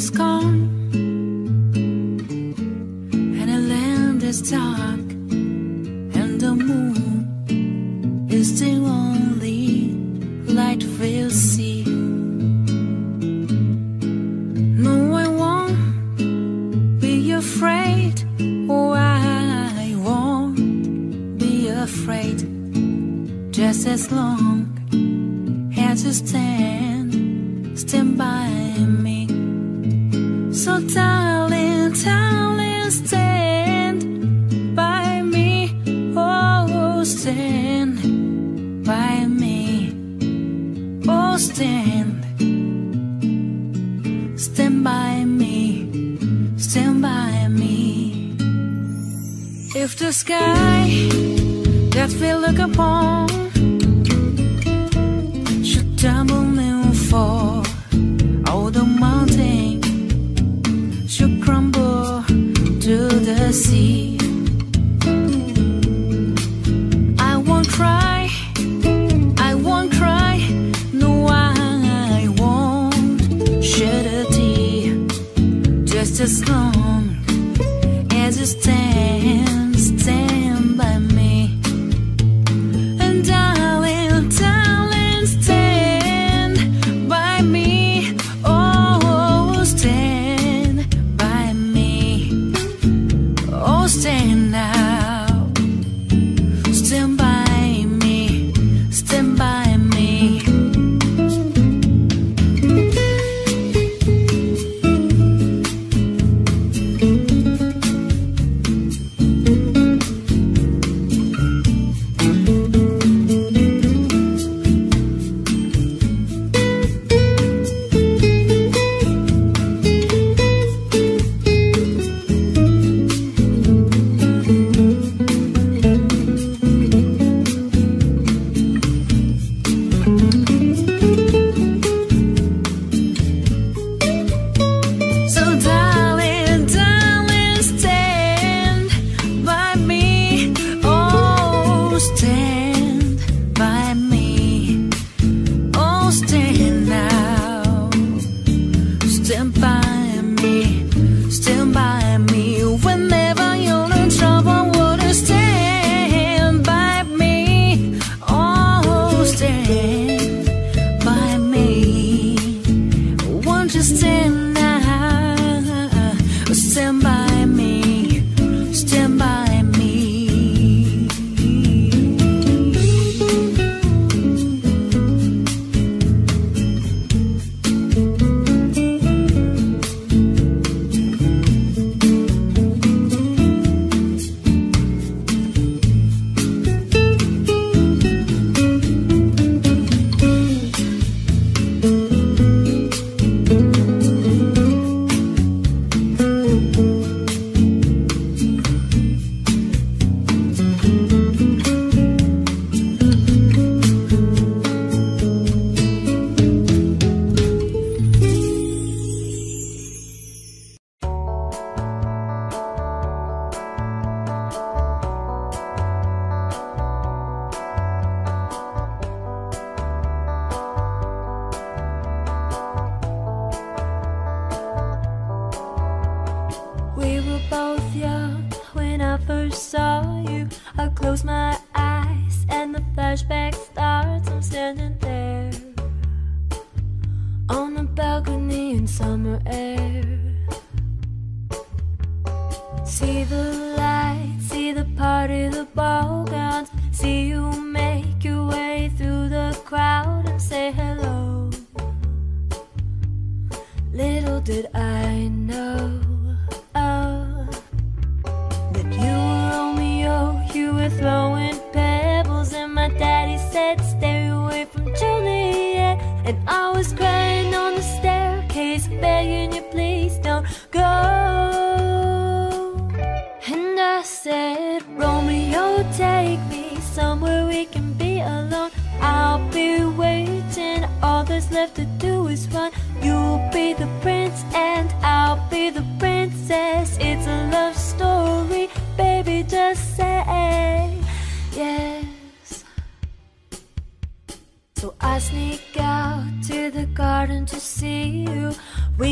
has gone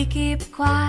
keep quiet,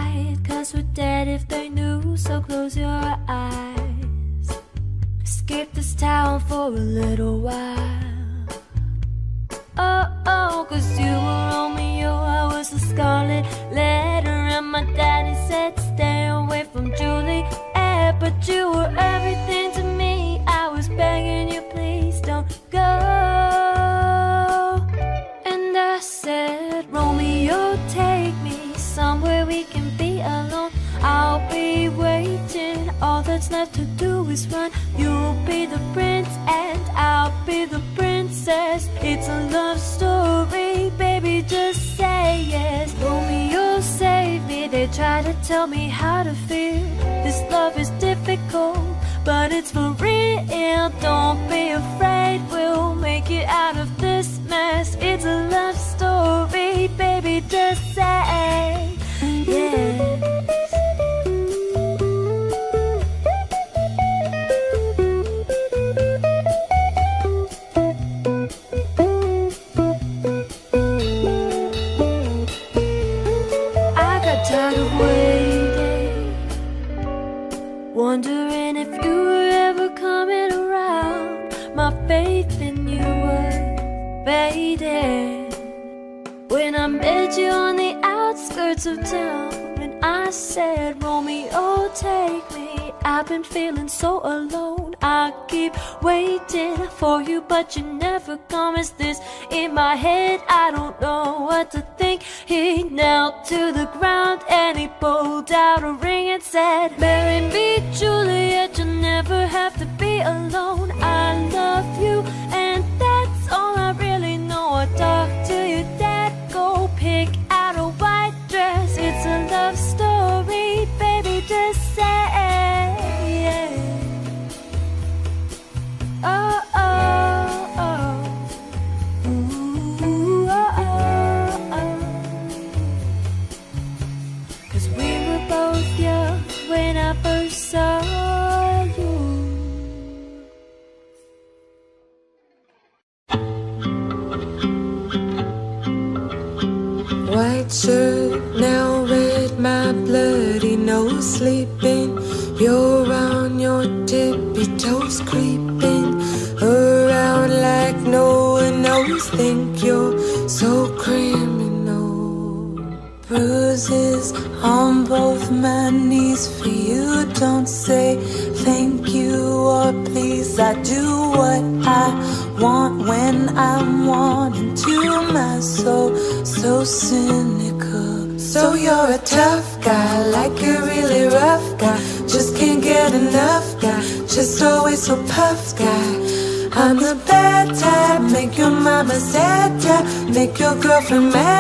your girlfriend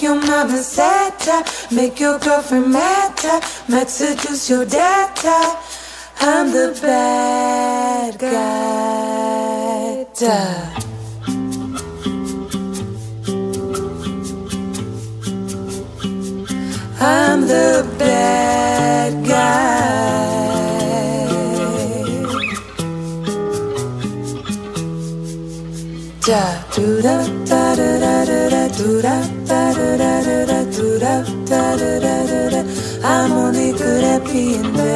make your mama sad make your girlfriend mad type, might seduce your type. I'm the bad guy type. I'm the being bad.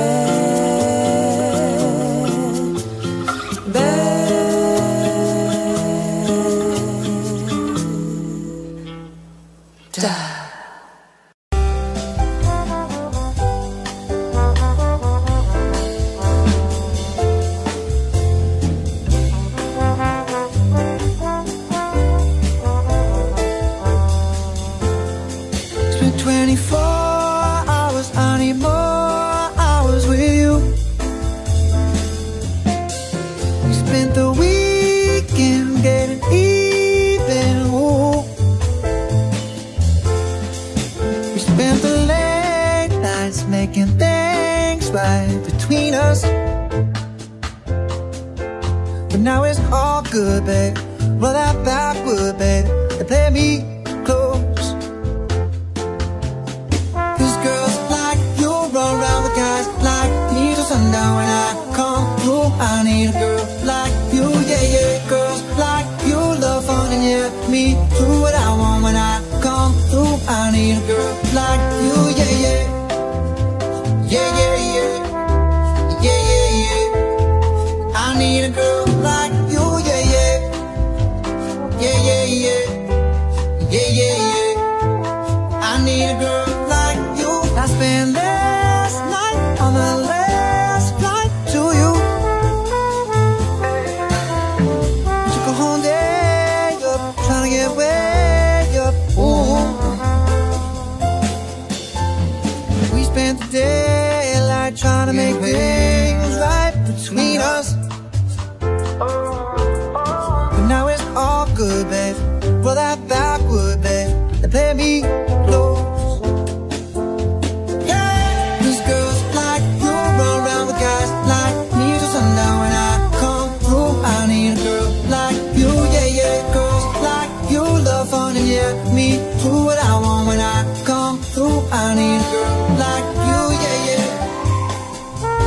Fun me do what I want when I come through. I need a girl like you, yeah, yeah.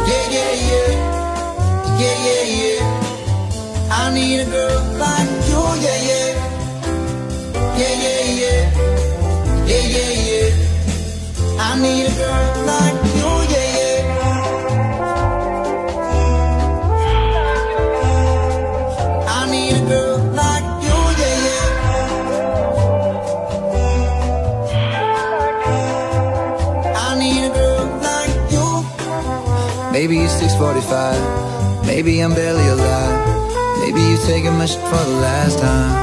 Yeah, yeah, yeah. Yeah, yeah, yeah. I need a girl like you, yeah, yeah. Yeah, yeah, yeah. Yeah, yeah, yeah. I need a girl 645. Maybe I'm barely alive. Maybe you're taking my shit for the last time.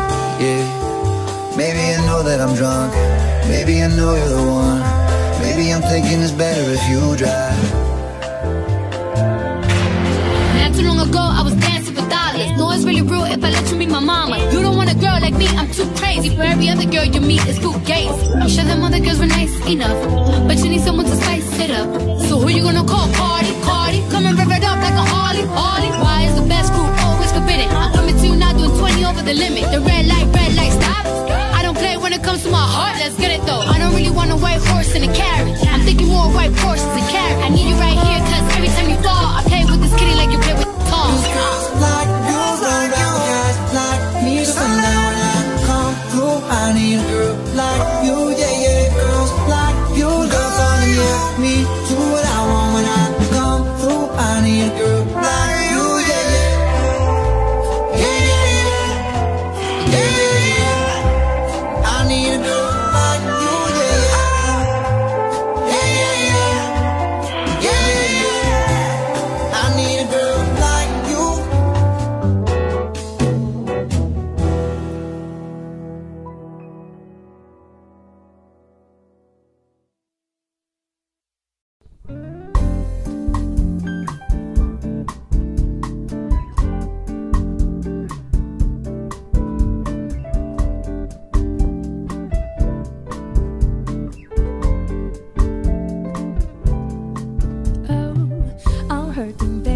Yeah. Maybe I know that I'm drunk. Maybe I know you're the one. Maybe I'm thinking it's better if you drive. Not too long ago, I was dancing for dollars. No, it's really real if I let you meet my mama. You don't want a girl like me, I'm too crazy. For every other girl you meet, it's too gays. I'm sure them other girls were nice enough. But you need someone to spice it up. So who you gonna call? Cardi, the limit. The red light, red light, stop. I don't play when it comes to my heart, let's get it though. I don't really want a white horse and a carriage. I'm thinking more white Porsche and carriage. I need you right here, cause every time you fall, I play with this kitty like you play with. Girls curtain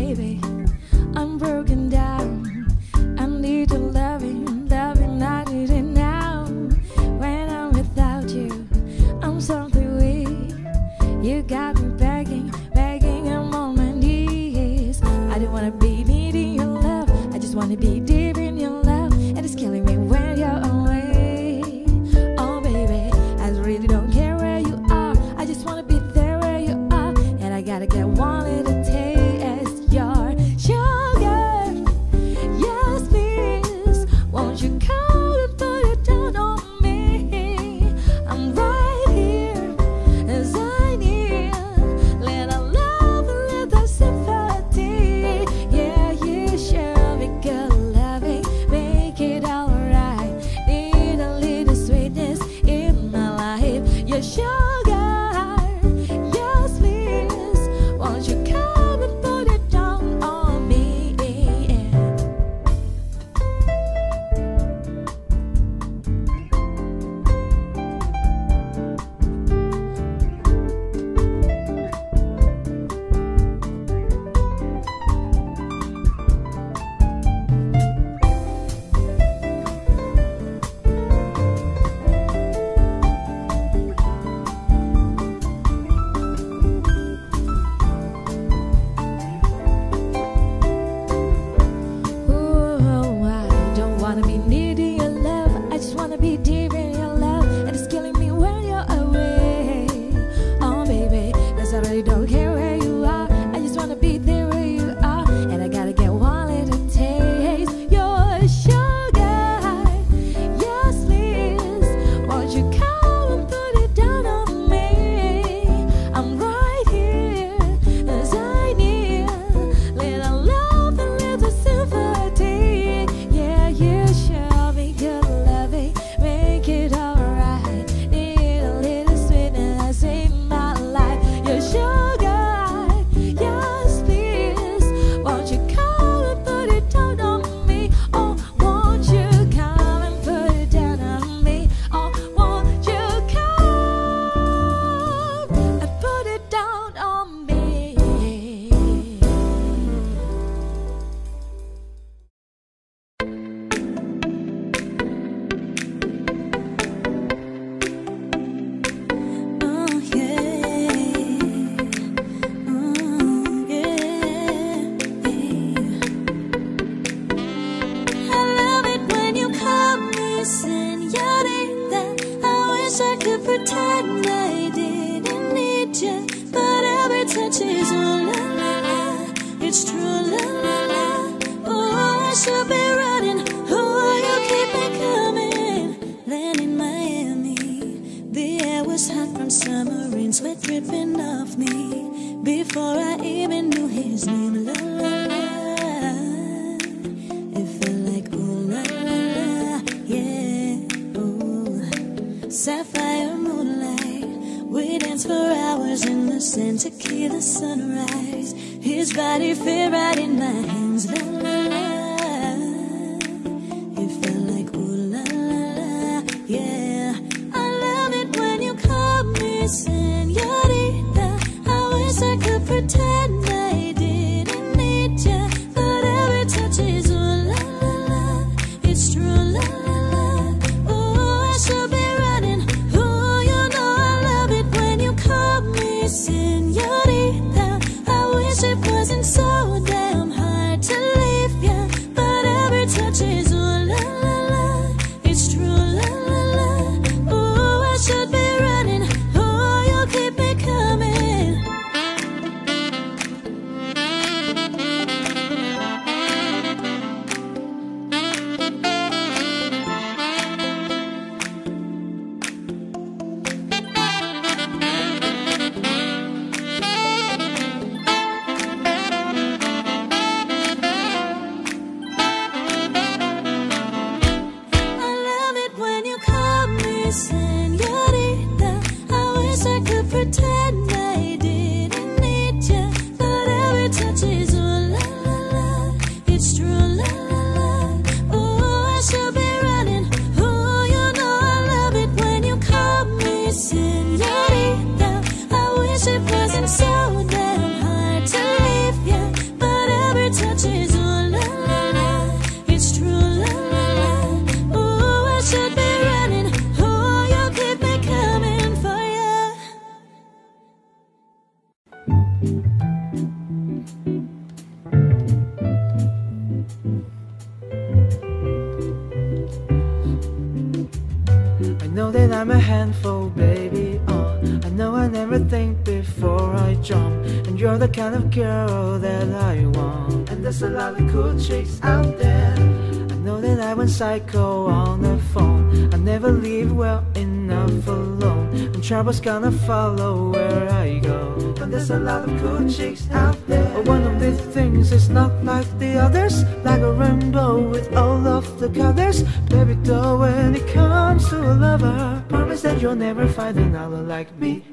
chicks out there. I know that I went psycho on the phone. I never leave well enough alone. And trouble's gonna follow where I go. But there's a lot of cool chicks out there. But one of these things is not like the others. Like a rainbow with all of the colors. Baby doll, when it comes to a lover, promise that you'll never find another like me.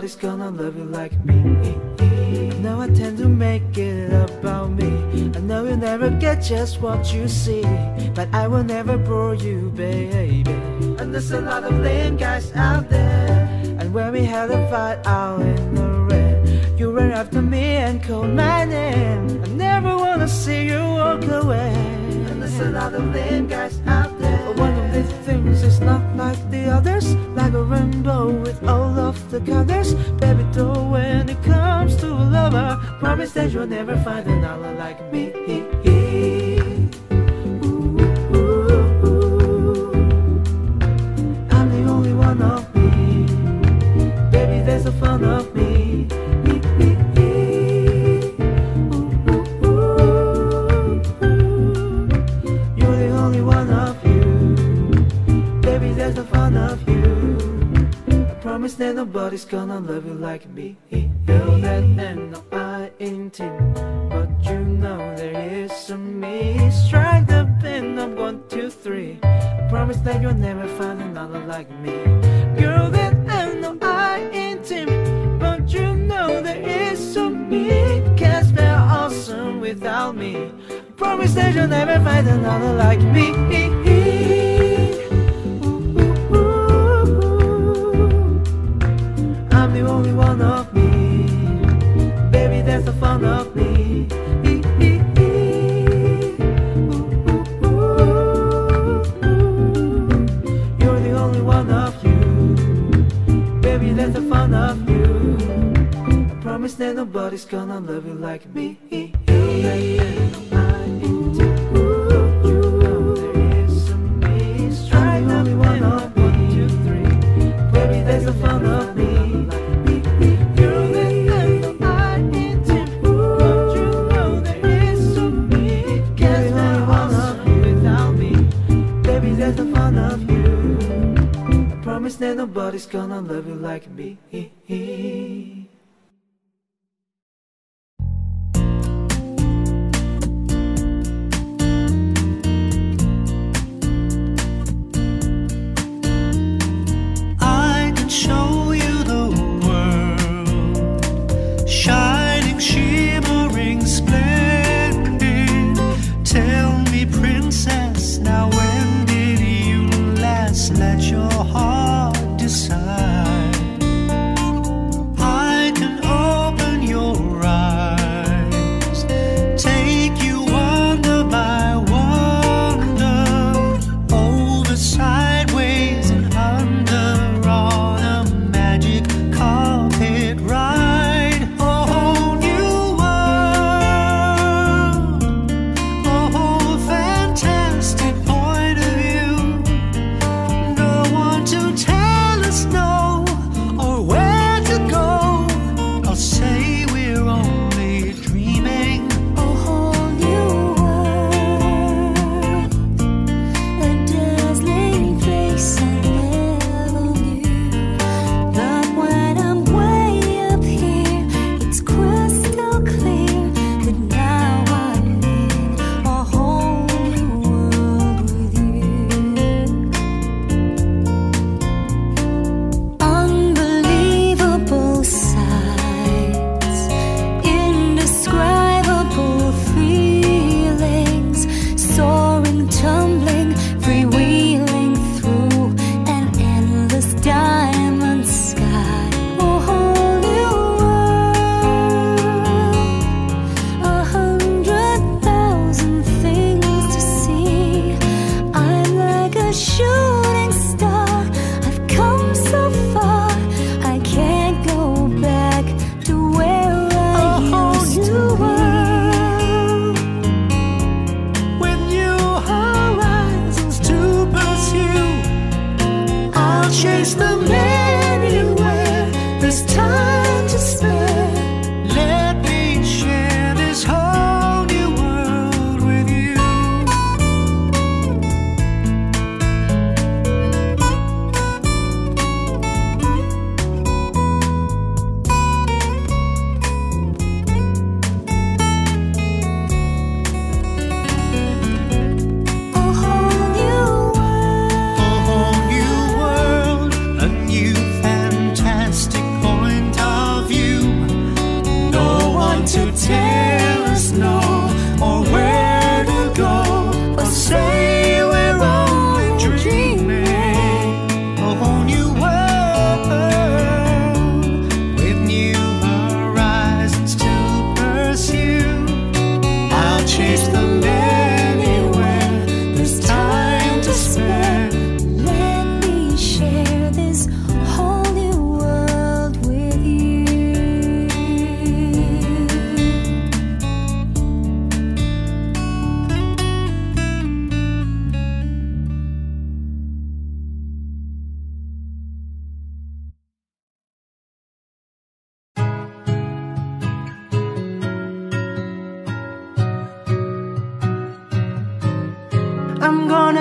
Nobody's gonna love you like me. Now I tend to make it about me. I know you'll never get just what you see But I will never bore you, baby. And there's a lot of lame guys out there. never find another like me. I'm the only one of me. Baby, there's a fun of me. You're the only one of you. Baby, there's a fun of you. I promise that nobody's gonna love you like me. Girl, that, and no, promise that you'll never find another like me. Girl, that I know I ain't timid, but you know there is so me. Can't spell awesome without me. Promise that you'll never find another like me. gonna love you like me.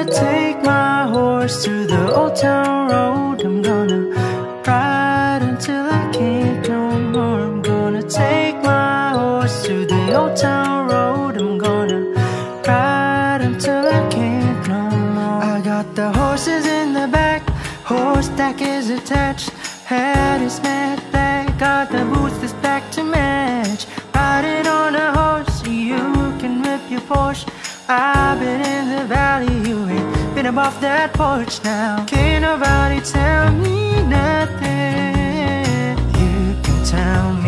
take my horse to the old town road. that porch now? Can't nobody tell me nothing? You can tell me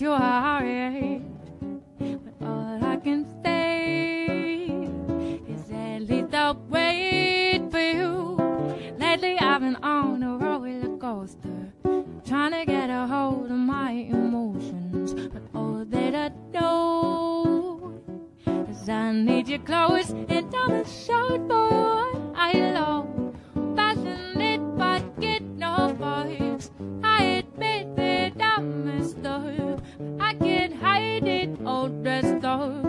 your heart. I can hide it all the storm.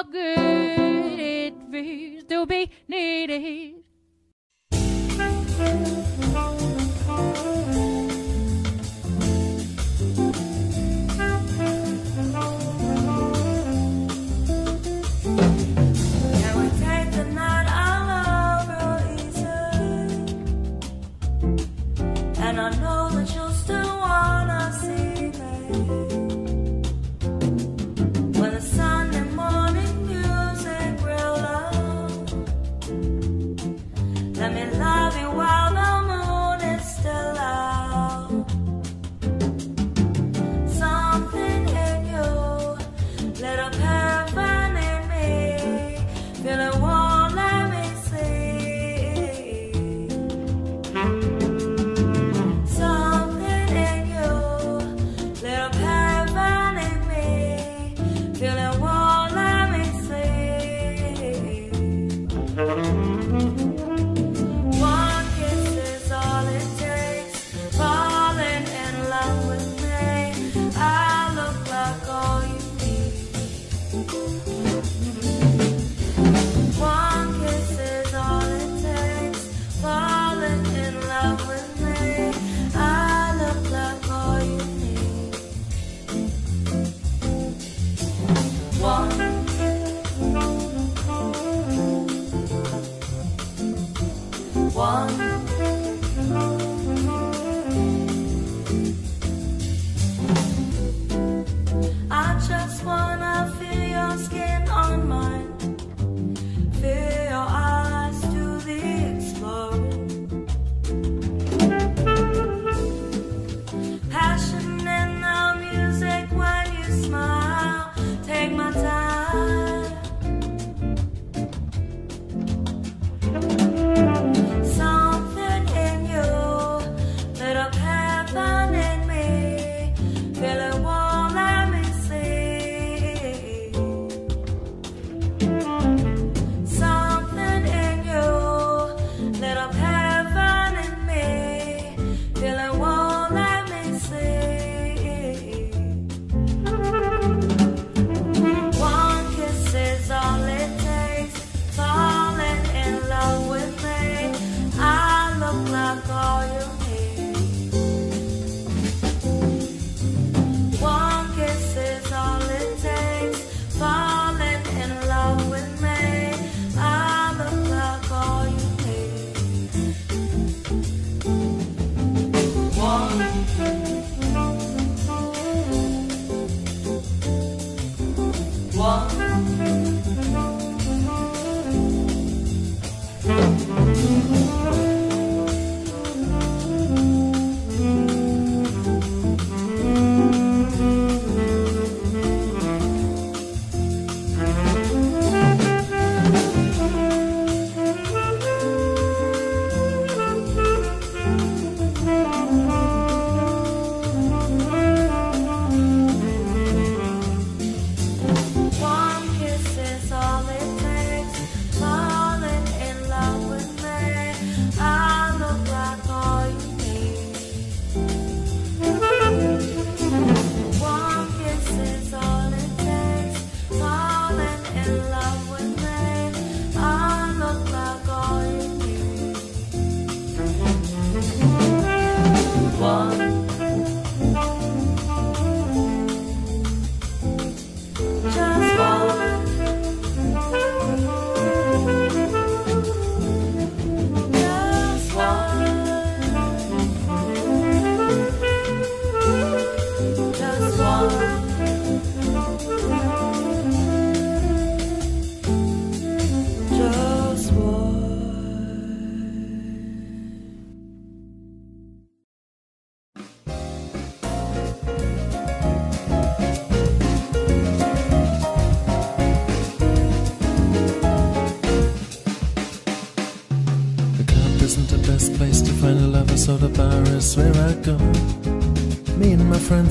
how good it feels to be needed.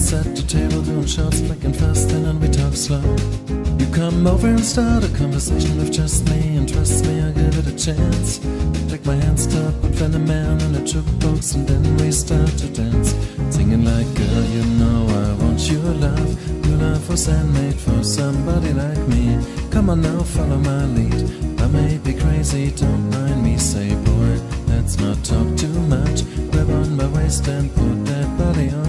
set at the table doing shots, flicking fast, and then we talk slow. You come over and start a conversation with just me, and trust me, I give it a chance. Take my hand, stop, and find a man in a jukebox, and then we start to dance. Singing like, girl, you know I want your love. Your love was handmade for somebody like me. Come on now, follow my lead. I may be crazy, don't mind me, say, boy, let's not talk too much. Grab on my waist and put that body on.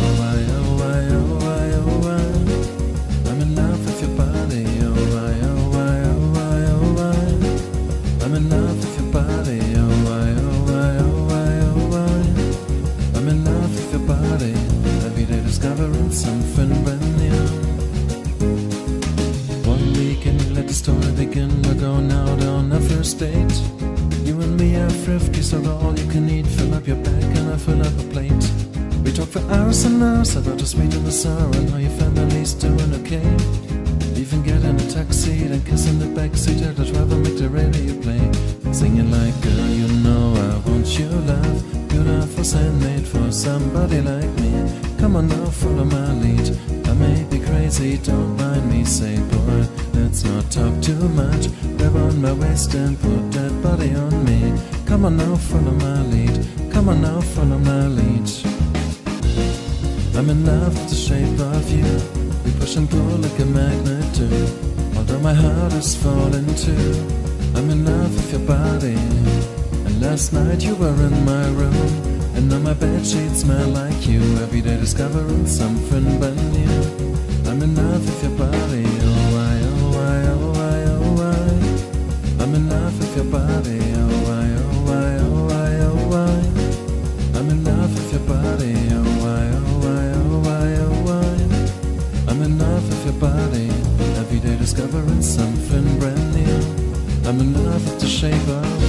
I'm in love with the shape of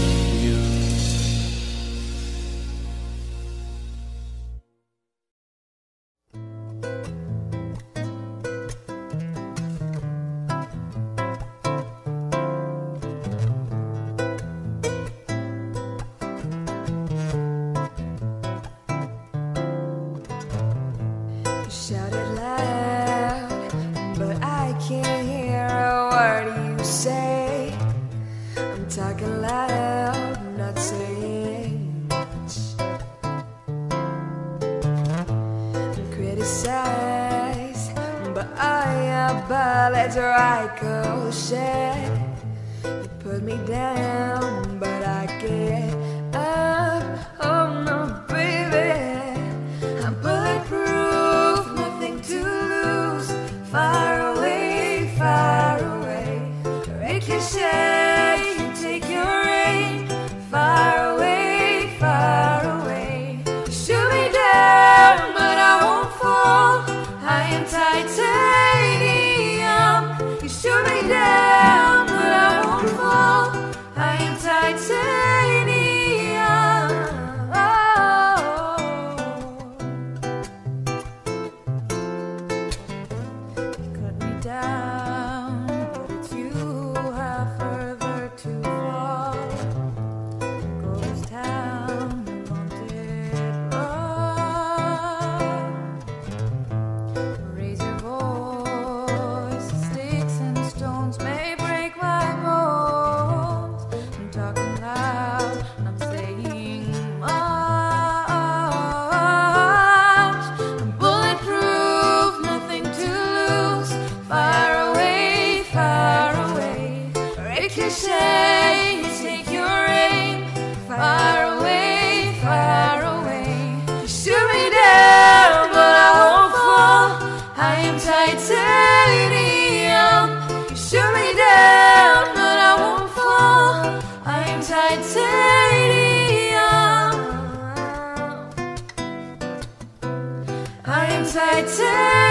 am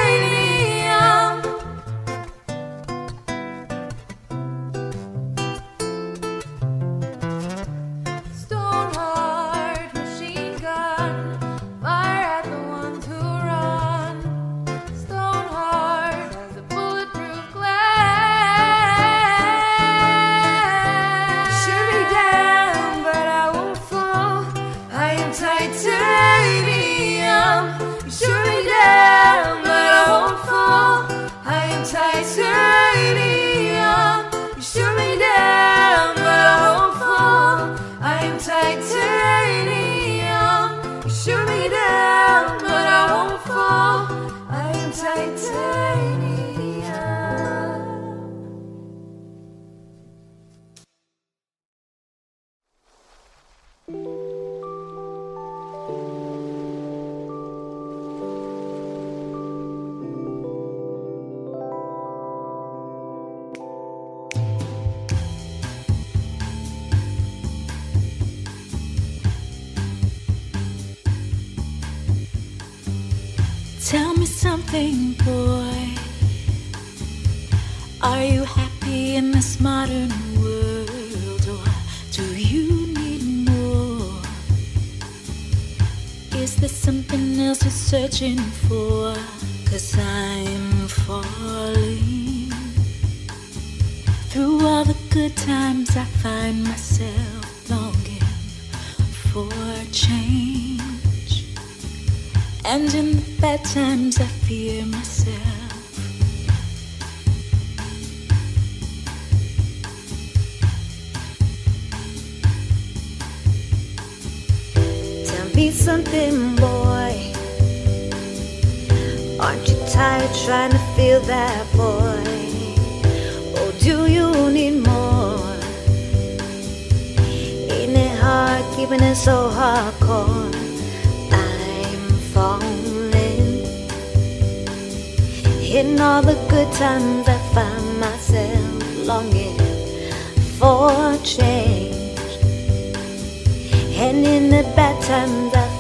And in the bad times, I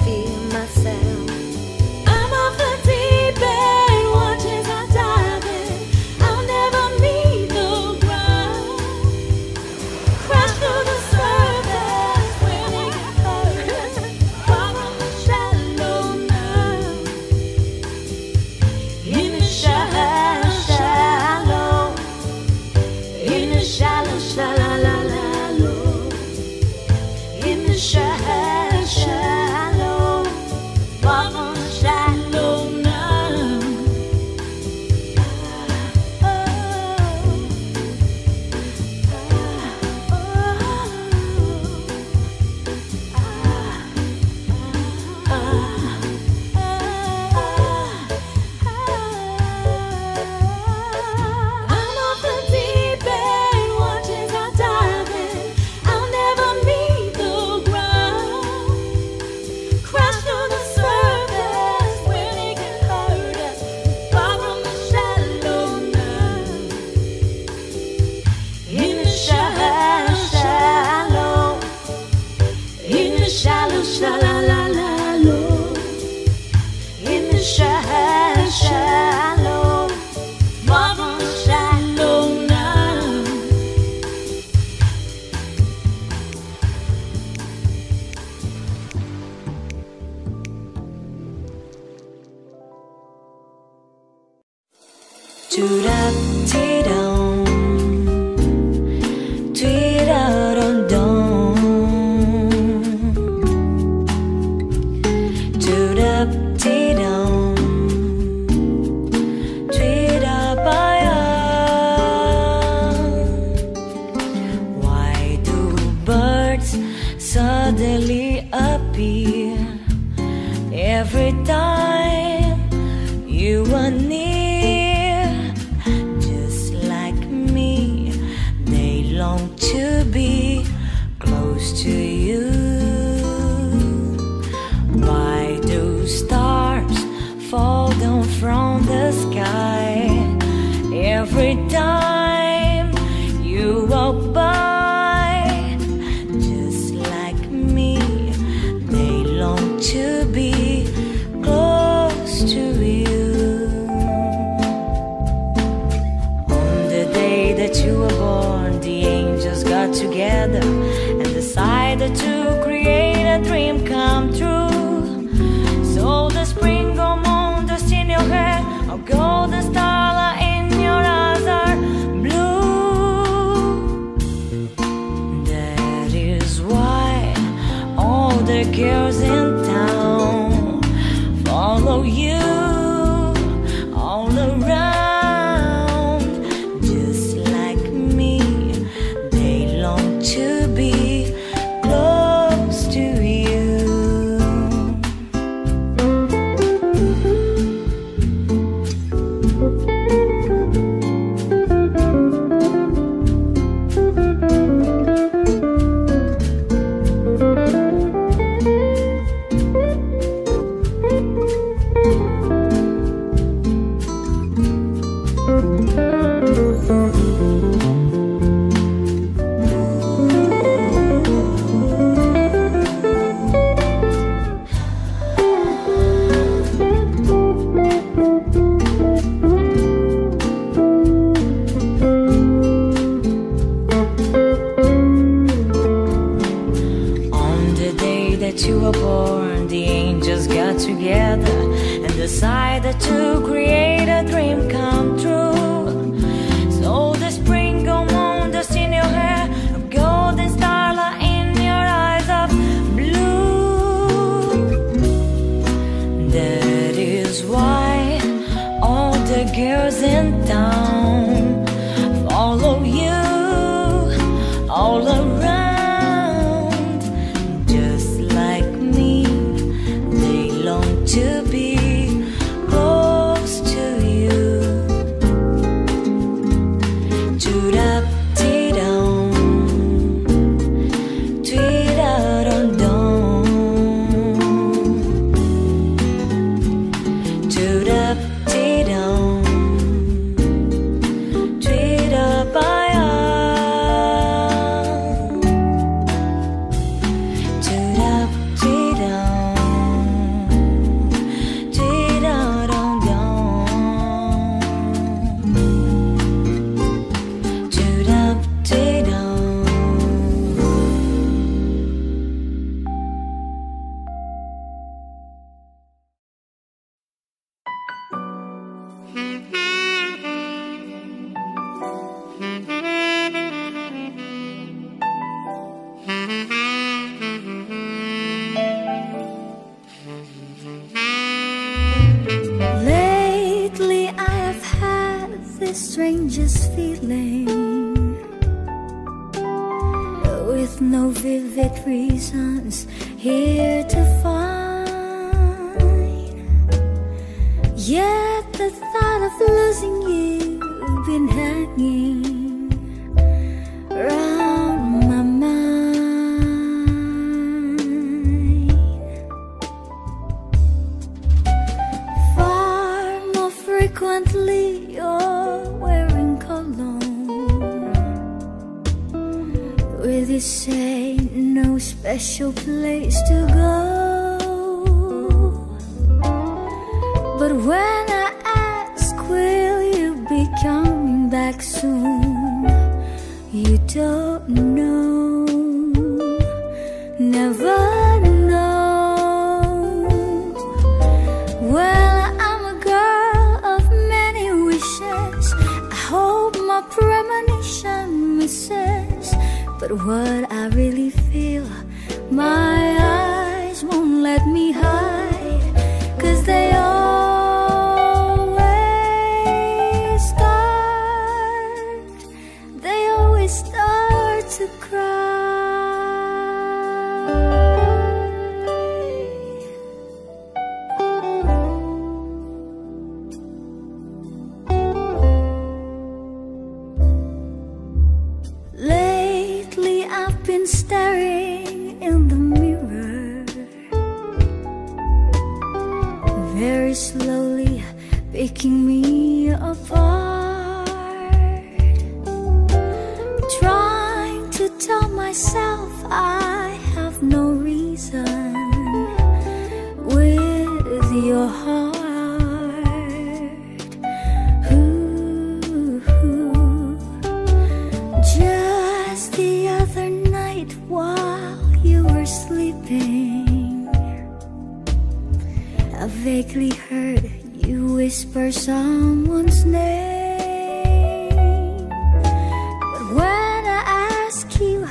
every time I've been staring in the mirror. Very slowly picking me apart. Trying to tell myself vaguely heard you whisper someone's name. But when I ask you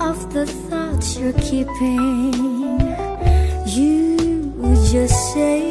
of the thoughts you're keeping You just say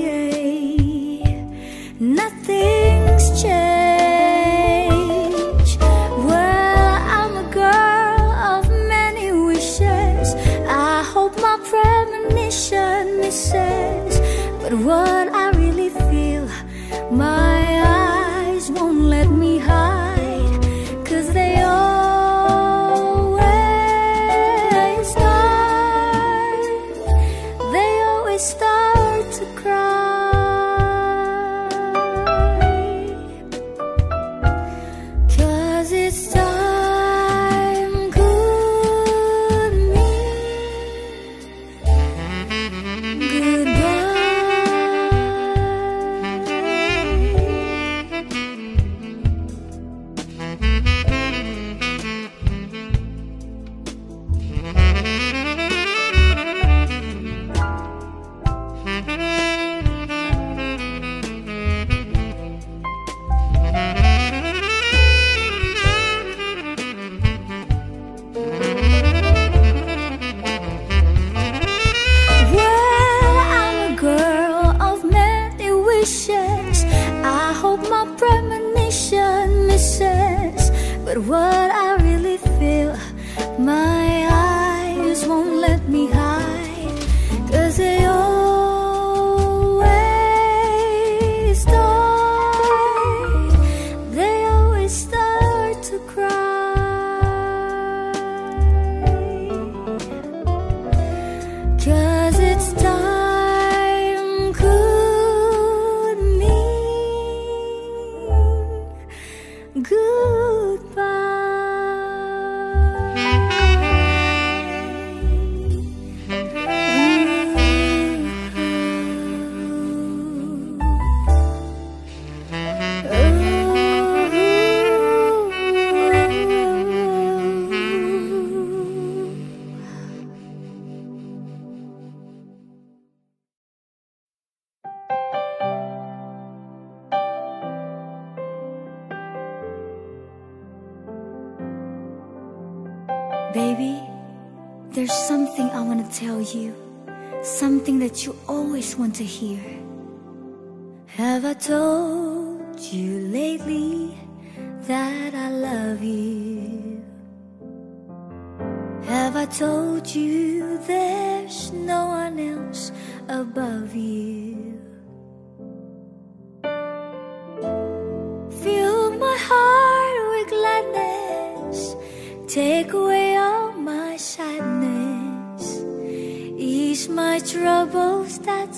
Want to hear.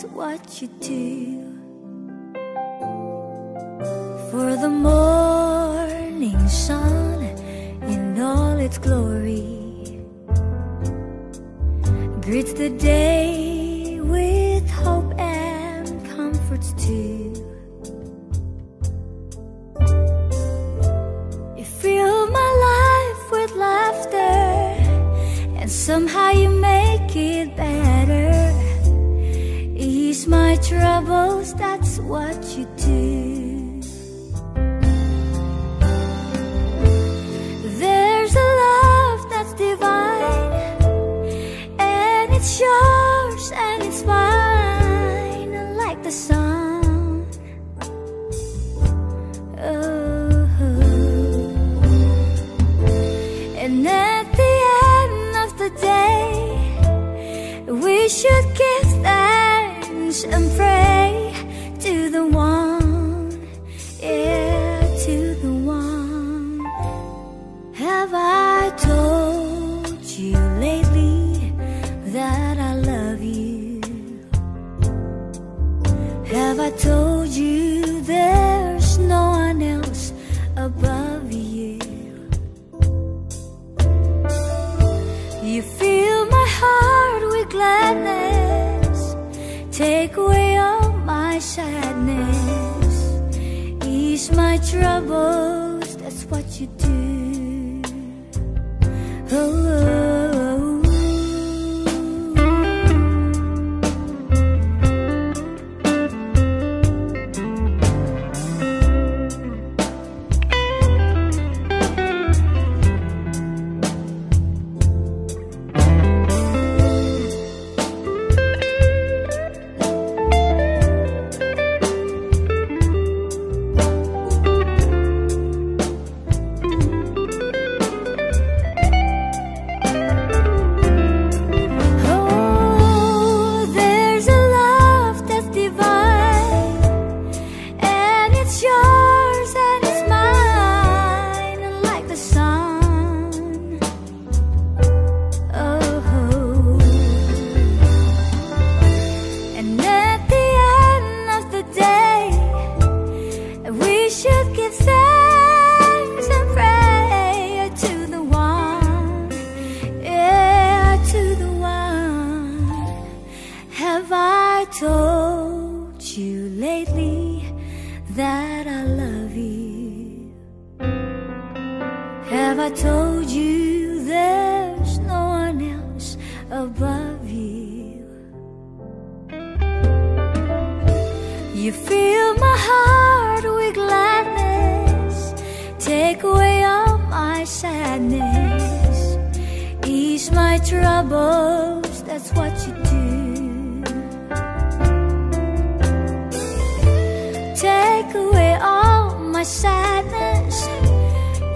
what you do. and friends.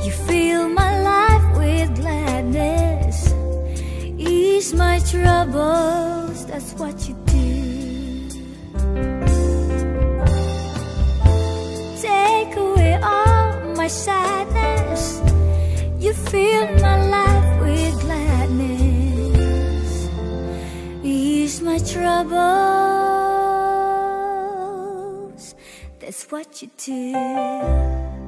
You fill my life with gladness, ease my troubles, that's what you do. Take away all my sadness, you fill my life with gladness, ease my troubles, that's what you do.